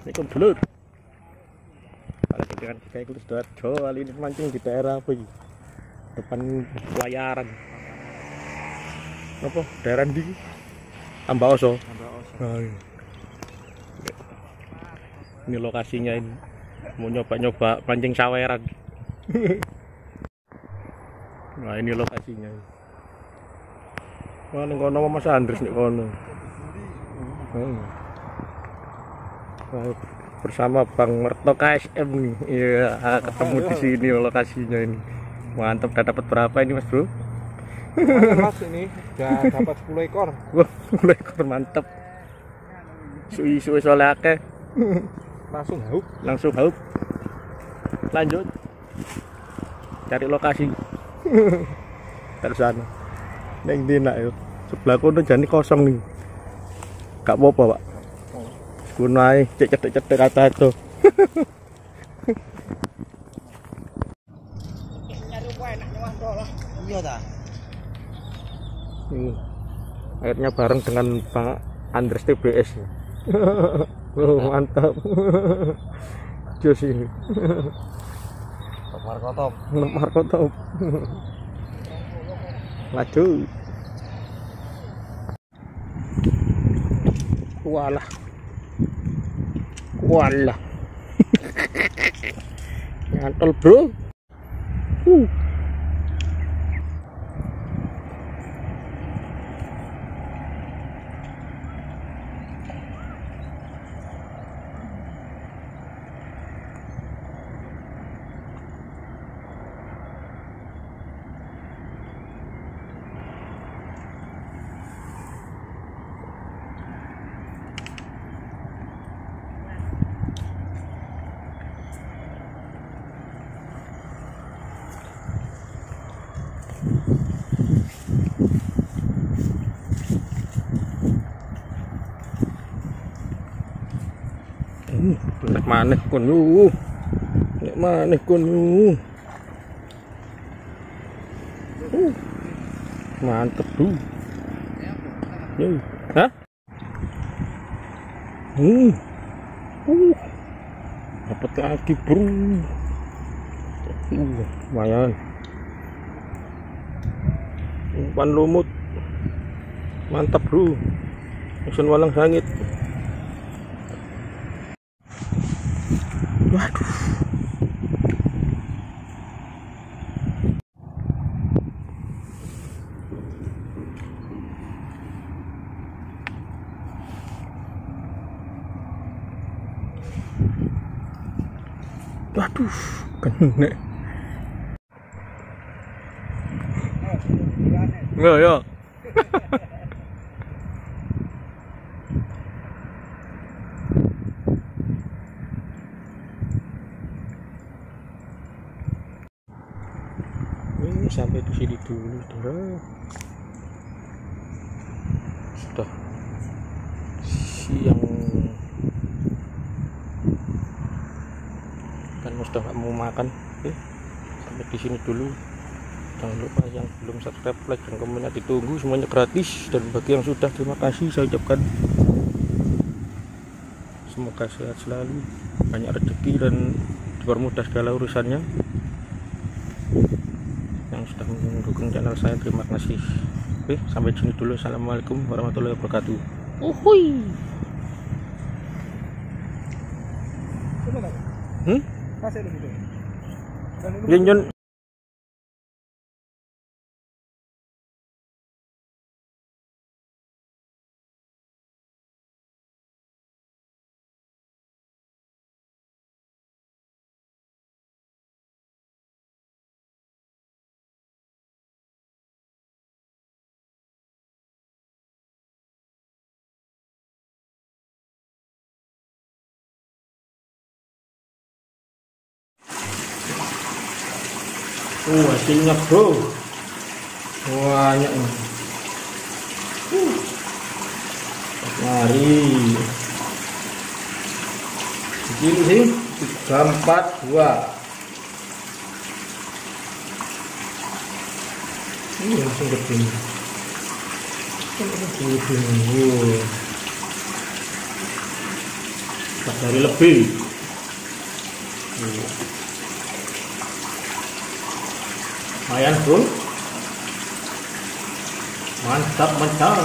Assalamualaikum dulur. Balik dengan kayak kudu Sidoarjo kali ini mancing di daerah apa ini? Depan pelayaran. Apa? Daerah di Ambaoso. Nah, iya. Ini lokasinya ini. Mau nyoba-nyoba mancing saweran. nah, ini lokasinya. Wah, ini kono Mas Andres nih kono. Hmm. Bersama Bang Merto KSM nih. Iya, ketemu di sini lokasinya ini. Mantap, udah dapat berapa ini Mas Bro? Mas ini udah dapat 10 ekor. Wah, mulai ekor mantep. Suwi-suwi soalnya akeh. Langsung hauk. Langsung haup. Lanjut. Cari lokasi. Dari sana. Neng dina yuk. Sebelah kono jani kosong nih. Gak apa-apa, Pak. Kuno ae cek cetek-cetek kata itu. Iya. Ini. Akhirnya bareng dengan Bang Andres TBS. oh, mantap. Jos ini. Top Markotop. Nomor top. Laju. Walah. Walah. Nyantol, Bro. Uh. Hmm, nek maneh kon yu. Nek maneh kon yu. Uh, mantep tuh. Yu. Hah? Hmm. Uh. Dapat lagi, Bro. Uh, lumayan. Umpan lumut. Mantap, Bro. Langsung walang sangit. Waduh. Waduh, kena. Nggak ya. Ini sampai di sini dulu, saudara. Sudah siang. Kan sudah nggak mau makan. Oke, sampai di sini dulu. Jangan lupa yang belum subscribe, like, dan komennya ditunggu. Semuanya gratis. Dan bagi yang sudah, terima kasih. Saya ucapkan semoga sehat selalu, banyak rezeki dan dipermudah segala urusannya mendukung channel saya. Terima kasih. Oke sampai sini dulu. Assalamualaikum warahmatullahi wabarakatuh. Uhui hmm? Kasih Uh, hasilnya bro banyak nih. Uh. Mari. Begini sih, tiga empat dua. Ini langsung. Gede nih. Wow. dari lebih Nih. Lumayan bro mantap mantap